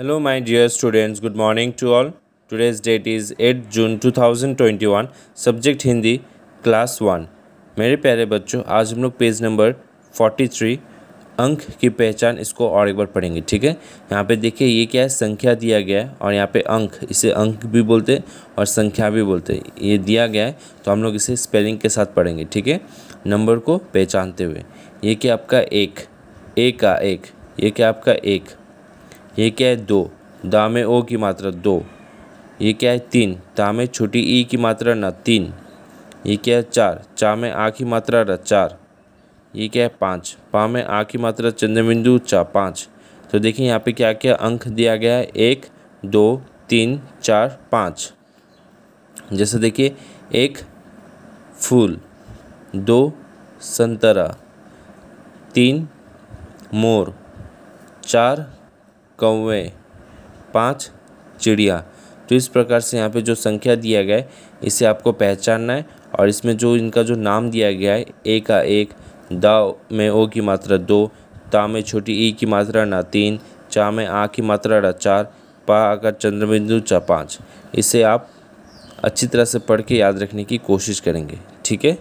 Hello, my dear students. Good morning to all. Today's date is 8 June 2021. Subject Hindi class one मेरे प्यारे बच्चों आज हम लोग पेज नंबर 43 अंक की पहचान इसको और एक बार पढ़ेंगे ठीक है? यहाँ पे देखिए ये क्या है? संख्या दिया गया है और यहाँ पे अंक इसे अंक भी बोलते हैं और संख्या भी बोलते हैं। ये दिया गया है तो हम लोग इसे स्पेलिंग के साथ पढ़ेंगे ठीक है? नंबर को पहचानते हुए। ये क्या आपका एक? एक का एक। ये क्या आपका एक? ये क्या है दो? दा में ओ की मात्रा दो। ये क्या है तीन? ता में छोटी ई की मात्रा न तीन। ये क्या है चार? चा में आ की मात्रा र चार। ये क्या है पाँच? पा में आ की मात्रा चंद्रबिंदु चा पाँच। तो देखिए यहाँ पे क्या क्या अंक दिया गया है। एक, दो, तीन, चार, पाँच। जैसे देखिए, एक फूल, दो संतरा, तीन मोर, चार कौवे पाँच चिड़िया। तो इस प्रकार से यहाँ पे जो संख्या दिया गया है इसे आपको पहचानना है और इसमें जो इनका जो नाम दिया गया है ए का एक दा में ओ की मात्रा दो ता में छोटी ई की मात्रा ना तीन चा में आ की मात्रा रा चार पा आकर चंद्रबिंदु चा पाँच। इसे आप अच्छी तरह से पढ़ के याद रखने की कोशिश करेंगे ठीक है?